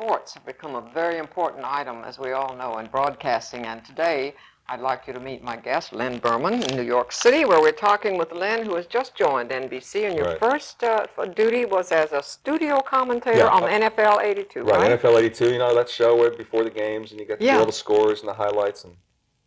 sports have become a very important item, as we all know, in broadcasting. And today, I'd like you to meet my guest, Len Berman, in New York City, where we're talking with Len, who has just joined NBC. And your Right. first uh, duty was as a studio commentator Yeah, on NFL 82, right? Right, NFL 82, you know, that show where before the games and you get Yeah. all the scores and the highlights. and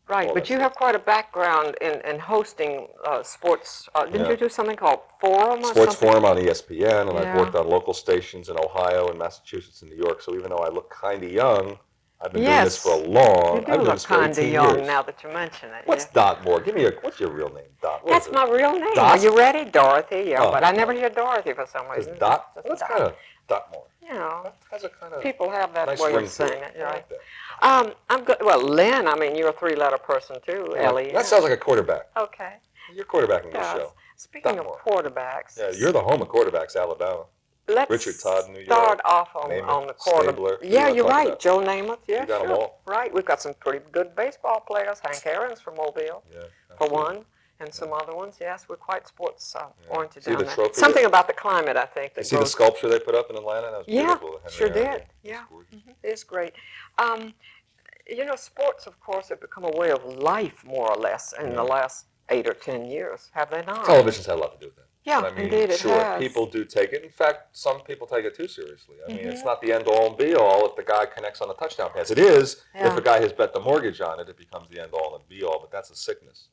Right, but you have quite a background in, in hosting uh, sports. Uh, didn't Yeah. you do something called Forum or Sports something? Forum on ESPN, and Yeah. I've worked on local stations in Ohio and Massachusetts and New York. So even though I look kind of young, I've been doing this Yes. for a long. You I've do been doing look this for kind of 18 young years. now that you mention it. What's yeah. Dot Moore? Give me a. What's your real name? Dot. What That's is my real name. Dot? Are you ready? Dorothy, yeah, Oh, but I never hear Dorothy for some it? Is reason. Dot? Just That's Dot. kind of Dot Moore. You know, That has a kind of people have that nice way of saying it. it, I right? like that. Um, I'm good. Well, Len, I mean, you're a three-letter person too, Ellie. That sounds like a quarterback. Okay. You're quarterbacking the Yes. show. Speaking of Moore. quarterbacks, Yeah, you're the home of quarterbacks, Alabama. let's Richard Todd, New York. start off on, Namath, on the quarter. Stabler. Yeah, you're right. about? Joe Namath. Yeah, You got 'em sure. Right. We've got some pretty good baseball players. Hank Aaron's from Mobile. Yeah. for one, and some other ones. Yes, we're quite sports uh, oriented See down the there. trophy Something that- about the climate, I think. That You see the sculpture they put up in Atlanta? That was Yeah, beautiful. Henry sure did. Yeah. It's gorgeous. It's great. Um, you know, sports, of course, have become a way of life, more or less, in the last eight or ten years. Have they not? Television's had a lot to do with that. Yeah, I mean, indeed it sure, has. people do take it. In fact, some people take it too seriously. I mean, it's Mhm. not the end all and be all if the guy connects on a touchdown pass. It is Yeah. if a guy has bet the mortgage on it, it becomes the end all and be all. But that's a sickness.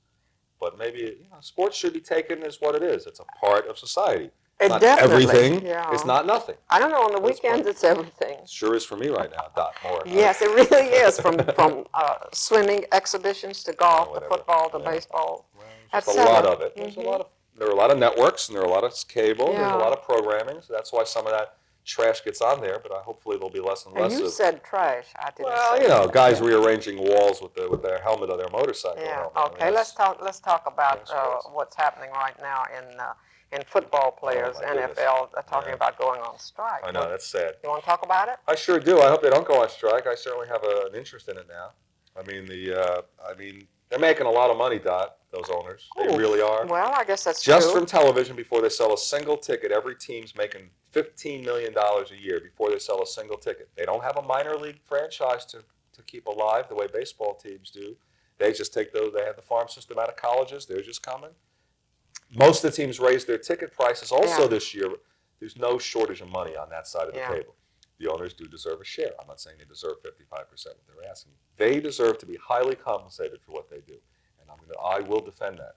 But maybe you know, sports should be taken as what it is. It's a part of society. It not definitely, everything. yeah. It's not nothing. I don't know. On the That's weekends, fun. it's everything. It sure is for me right now. Dot Moore. Yes, it really is. From from uh, swimming exhibitions to golf to football to Yeah. baseball. Well, et a lot of it. There's Mhm. a lot of there are a lot of networks and there are a lot of cable. There's a lot of programming, so that's why some of that trash gets on there. But I, hopefully there'll be less and And less you of. said trash. I didn't. well, say you know, guys rearranging walls with the, with their helmet on their motorcycle. Yeah. helmet. I mean, Okay. Let's talk. Let's talk about uh, what's happening right now in uh, in football players. Oh, my goodness. NFL are talking Yeah. about going on strike. I know that's sad. You want to talk about it? I sure do. I hope they don't go on strike. I certainly have a, an interest in it now. I mean, the uh, I mean, they're making a lot of money, Dot. Those owners, they really are. Well, I guess that's Just true. from television, before they sell a single ticket, every team's making $15 million a year before they sell a single ticket. They don't have a minor league franchise to, to keep alive the way baseball teams do. They just take those, they have the farm system out of colleges, they're just coming. Most of the teams raised their ticket prices also Yeah. this year. There's no shortage of money on that side of the Yeah. table. The owners do deserve a share. I'm not saying they deserve 55% what they're asking. They deserve to be highly compensated for what they do. And I'm gonna, I will defend that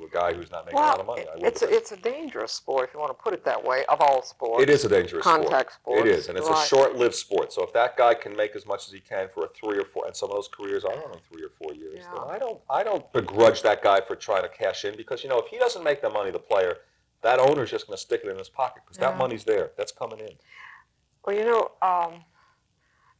to a guy who's not making a lot of well, money. It's a, it's a dangerous sport if you want to put it that way. Of all sports, it is a dangerous contact sport. sports. It is, and it's right. a short-lived sport. So if that guy can make as much as he can for a three or four, and some of those careers are only three or four years, Yeah. then I don't, I don't begrudge that guy for trying to cash in because you know if he doesn't make the money, the player, that owner's just going to stick it in his pocket because Yeah. that money's there, that's coming in. Well, you know, um,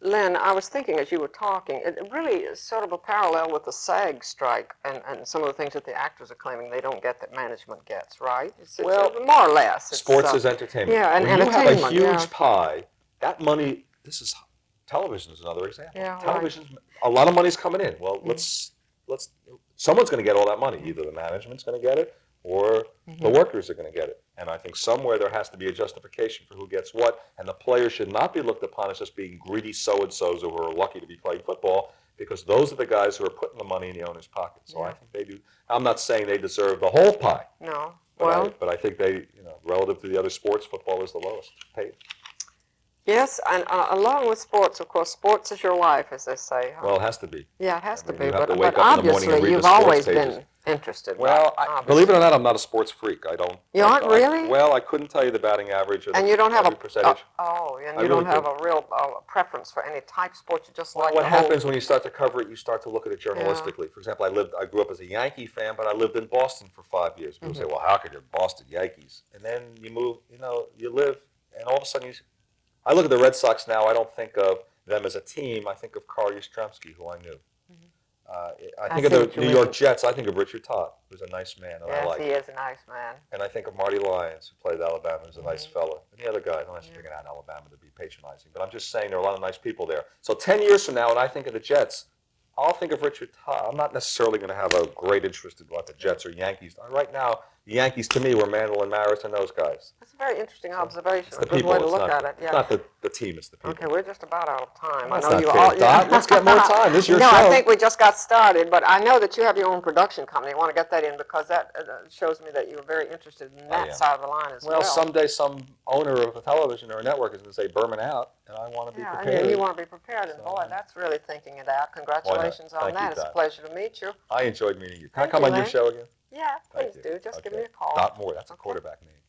Len, I was thinking as you were talking, it it really is sort of a parallel with the SAG strike and, and some of the things that the actors are claiming they don't get that management gets, right? It's, it's Well, more or less. It's, Sports uh, is entertainment. yeah, and when you have a huge yeah. pie, that money. This is television is another example. Yeah, right. Television, a lot of money's coming in. Well, Mhm. let's let's. Someone's going to get all that money. Either the management's going to get it, or the Mhm. workers are going to get it. And I think somewhere there has to be a justification for who gets what. And the players should not be looked upon as just being greedy so and so's who are lucky to be playing football, because those are the guys who are putting the money in the owner's pocket. So I think they do. I'm not saying they deserve the whole pie. No. But, Well, I, but I think they, you know, relative to the other sports, football is the lowest paid. Yes, and uh, along with sports, of course, sports is your life, as they say. huh? Well, it has to be. yeah, it has I to mean, be, but, to but up in the morning and obviously you've always pages. been interested. Well? I, believe it or not, I'm not a sports freak. I don't. You aren't I- really? well, I couldn't tell you the batting average or the And you don't have a percentage. Oh, and I you really don't have a real uh, preference for any type of sport. You just Well, like what the whole- happens when you start to cover it? You start to look at it journalistically. For example, I lived, I grew up as a Yankee fan, but I lived in Boston for five years. People Mm-hmm. say, "Well, how could you're Boston Yankees?" And then you move, you know, you live, and all of a sudden, you, I look at the Red Sox now. I don't think of them as a team. I think of Carl Yastrzemski, who I knew. Uh, I Mm-hmm. I think of the New mean. York Jets. I think of Richard Todd, who's a nice man, and I Yes, like. he is a nice man. And I think of Marty Lyons, who played at Alabama, who's a nice Mhm. fella. And the other guy, I don't have to Yeah. pick it out in Alabama to be patronizing, but I'm just saying there are a lot of nice people there. So 10 years from now, when I think of the Jets, I'll think of Richard Todd. I'm not necessarily going to have a great interest in what the Jets or Yankees. Right now, The Yankees, to me, were Mantle and Maris and those guys. That's a very interesting observation. It's the good people. way to It's look not, at it. it's Yeah. not the, the team. It's the people. Okay, we're just about out of time. That's I know not you fair, all. Dot. Let's get more time. This is your no, show. I think we just got started, but I know that you have your own production company. I want to get that in because that uh, shows me that you're very interested in that am. side of the line as well. Well, someday some owner of a television or a network is going to say Berman out, and I want to be prepared. yeah, and you, you want to be prepared, and So, boy, that's really thinking it out. Congratulations on Thank you, that. it's a pleasure to meet you. I enjoyed meeting you. Can I come you, on your show again? Yeah, please do. Just give me a call. Dot Moore. That's a quarterback name.